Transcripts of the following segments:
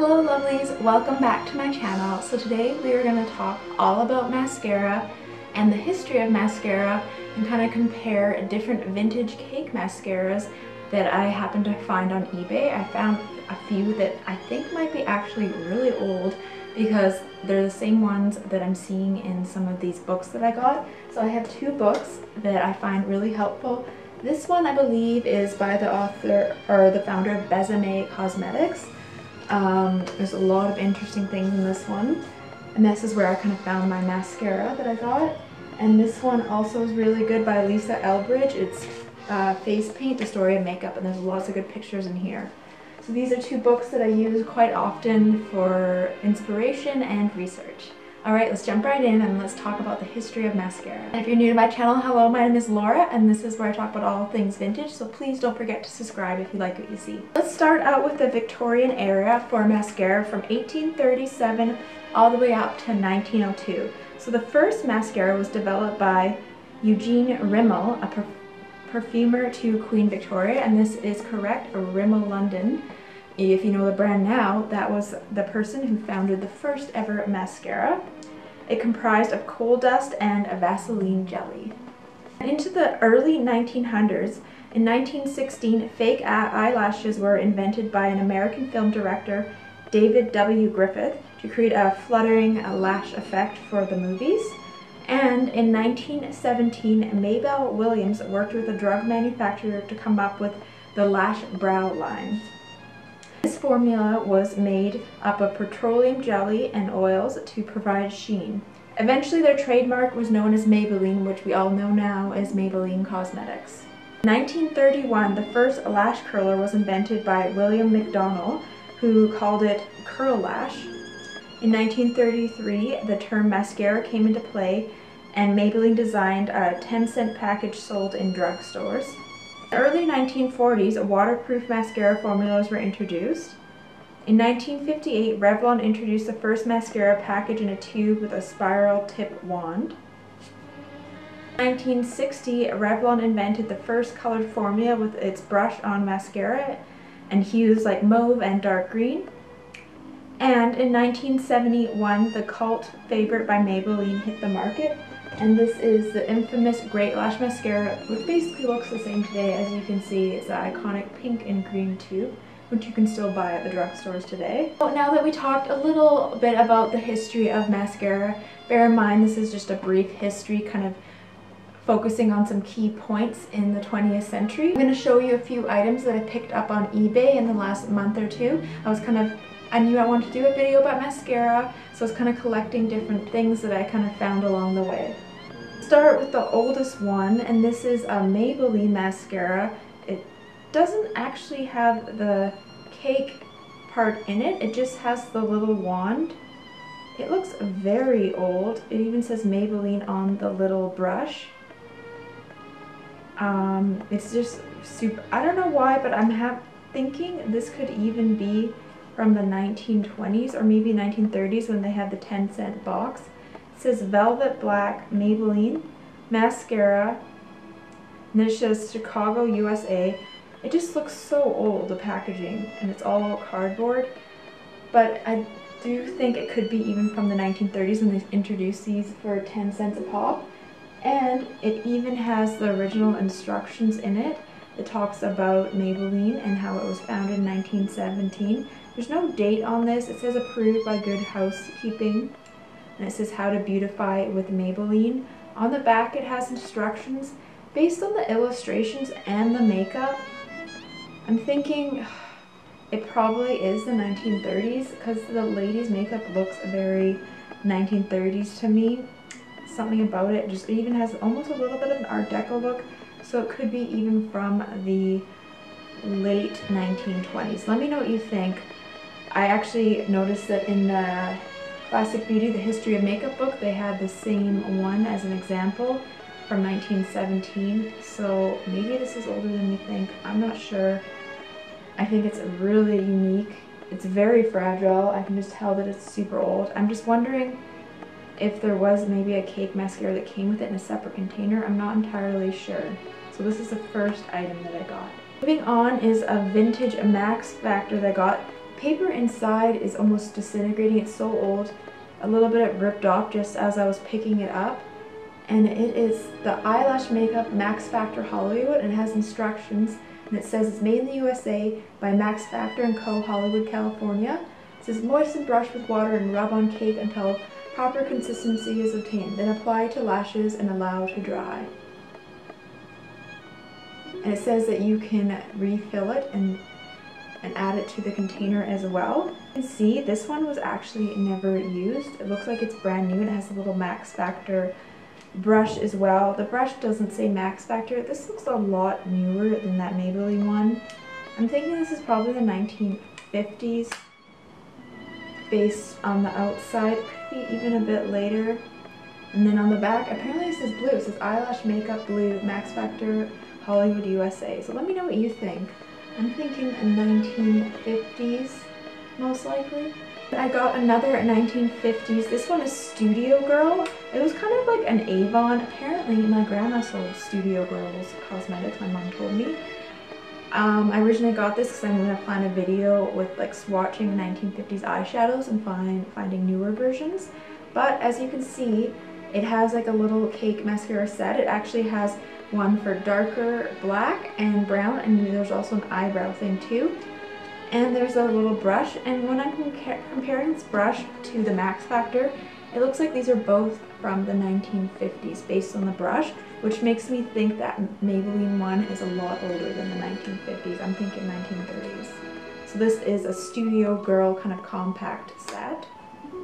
Hello lovelies, welcome back to my channel. So today we are going to talk all about mascara and the history of mascara and kind of compare different vintage cake mascaras that I happened to find on eBay. I found a few that I think might be actually really old because they're the same ones that I'm seeing in some of these books that I got. So I have two books that I find really helpful. This one I believe is by the author or the founder of Besame Cosmetics. Um, there's a lot of interesting things in this one. And this is where I kind of found my mascara that I got. And this one also is really good by Lisa Eldridge. It's uh, Face Paint, The Story of Makeup, and there's lots of good pictures in here. So these are two books that I use quite often for inspiration and research. Alright, let's jump right in and let's talk about the history of mascara. And if you're new to my channel, hello, my name is Laura and this is where I talk about all things vintage, so please don't forget to subscribe if you like what you see. Let's start out with the Victorian era for mascara from 1837 all the way up to 1902. So the first mascara was developed by Eugene Rimmel, a perfumer to Queen Victoria, and this is correct, Rimmel London. If you know the brand now, that was the person who founded the first ever mascara. It comprised of coal dust and a Vaseline jelly. Into the early 1900s, in 1916, fake eyelashes were invented by an American film director, David W. Griffith, to create a fluttering lash effect for the movies. And in 1917, Mabel Williams worked with a drug manufacturer to come up with the Lash Brow line. This formula was made up of petroleum jelly and oils to provide sheen. Eventually their trademark was known as Maybelline, which we all know now as Maybelline Cosmetics. In 1931, the first lash curler was invented by William McDonell, who called it Kurlash. In 1933, the term mascara came into play and Maybelline designed a 10 cent package sold in drugstores. The early 1940s, waterproof mascara formulas were introduced. In 1958, Revlon introduced the first mascara package in a tube with a spiral tip wand. In 1960, Revlon invented the first colored formula with its brush-on mascara and hues like mauve and dark green. And in 1971, the cult favorite by Maybelline hit the market and this is the infamous Great Lash Mascara, which basically looks the same today. As you can see, it's the iconic pink and green tube, which you can still buy at the drugstores today. So now that we talked a little bit about the history of mascara, bear in mind this is just a brief history, kind of focusing on some key points in the 20th century. I'm going to show you a few items that I picked up on eBay in the last month or two. I was kind of I knew I wanted to do a video about mascara, so I was kind of collecting different things that I kind of found along the way start with the oldest one, and this is a Maybelline mascara. It doesn't actually have the cake part in it, it just has the little wand. It looks very old. It even says Maybelline on the little brush. Um, it's just super, I don't know why, but I'm thinking this could even be from the 1920s or maybe 1930s when they had the 10 cent box. Says Velvet Black Maybelline Mascara. And then it says Chicago, USA. It just looks so old, the packaging, and it's all cardboard. But I do think it could be even from the 1930s when they introduced these for 10 cents a pop. And it even has the original instructions in it. It talks about Maybelline and how it was founded in 1917. There's no date on this. It says approved by Good Housekeeping and it says how to beautify with Maybelline. On the back it has instructions based on the illustrations and the makeup. I'm thinking it probably is the 1930s because the lady's makeup looks very 1930s to me. Something about it just it even has almost a little bit of an art deco look so it could be even from the late 1920s. Let me know what you think. I actually noticed that in the Classic Beauty, The History of Makeup book, they had the same one as an example from 1917. So maybe this is older than we think. I'm not sure. I think it's really unique. It's very fragile. I can just tell that it's super old. I'm just wondering if there was maybe a cake mascara that came with it in a separate container. I'm not entirely sure. So this is the first item that I got. Moving on is a vintage Max Factor that I got paper inside is almost disintegrating. It's so old. A little bit ripped off just as I was picking it up. And it is the eyelash makeup Max Factor Hollywood and it has instructions. And it says it's made in the USA by Max Factor and Co. Hollywood, California. It says moisten brush with water and rub on cake until proper consistency is obtained. Then apply to lashes and allow to dry. And it says that you can refill it and and add it to the container as well. You can see this one was actually never used. It looks like it's brand new. And it has a little Max Factor brush as well. The brush doesn't say Max Factor. This looks a lot newer than that Maybelline one. I'm thinking this is probably the 1950s based on the outside. Could be even a bit later. And then on the back, apparently it says blue. It says eyelash makeup blue, Max Factor, Hollywood, USA. So let me know what you think. I'm thinking a 1950s, most likely. But I got another 1950s. This one is Studio Girl. It was kind of like an Avon. Apparently, my grandma sold Studio Girl's cosmetics, my mom told me. Um, I originally got this because I'm going to plan a video with like swatching 1950s eyeshadows and find, finding newer versions. But as you can see, it has like a little cake mascara set. It actually has one for darker black and brown and there's also an eyebrow thing too. And there's a little brush and when I'm comparing this brush to the Max Factor, it looks like these are both from the 1950s based on the brush, which makes me think that Maybelline one is a lot older than the 1950s. I'm thinking 1930s. So this is a Studio Girl kind of compact set.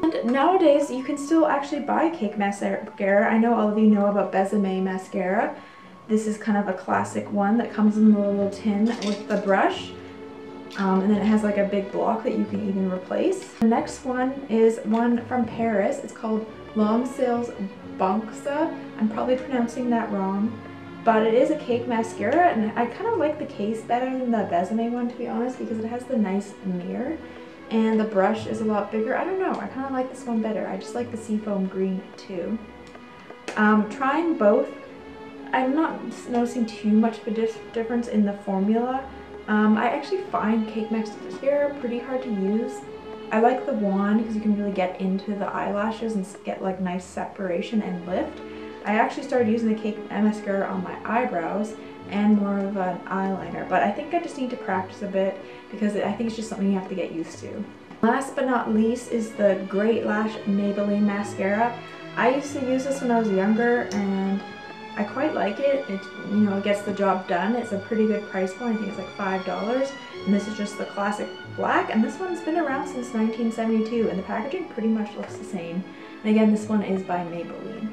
And nowadays, you can still actually buy cake mascara. I know all of you know about Besame mascara. This is kind of a classic one that comes in the little tin with the brush. Um, and then it has like a big block that you can even replace. The next one is one from Paris. It's called Long Sales Bonxa. I'm probably pronouncing that wrong. But it is a cake mascara and I kind of like the case better than the Besame one to be honest because it has the nice mirror and the brush is a lot bigger. I don't know, I kind of like this one better. I just like the seafoam green too. Um, trying both, I'm not noticing too much of a difference in the formula. Um, I actually find Cake Max Mascara pretty hard to use. I like the wand because you can really get into the eyelashes and get like nice separation and lift. I actually started using the Cake Mascara on my eyebrows and more of an eyeliner. But I think I just need to practice a bit because I think it's just something you have to get used to. Last but not least is the Great Lash Maybelline Mascara. I used to use this when I was younger and I quite like it. It, you know, gets the job done. It's a pretty good price point. I think it's like $5. And this is just the classic black. And this one's been around since 1972 and the packaging pretty much looks the same. And again, this one is by Maybelline.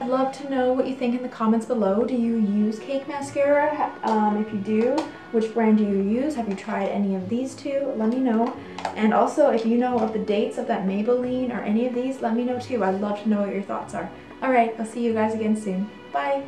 I'd love to know what you think in the comments below. Do you use cake mascara? Um, if you do, which brand do you use? Have you tried any of these two? Let me know. And also, if you know of the dates of that Maybelline or any of these, let me know too. I'd love to know what your thoughts are. Alright, I'll see you guys again soon. Bye!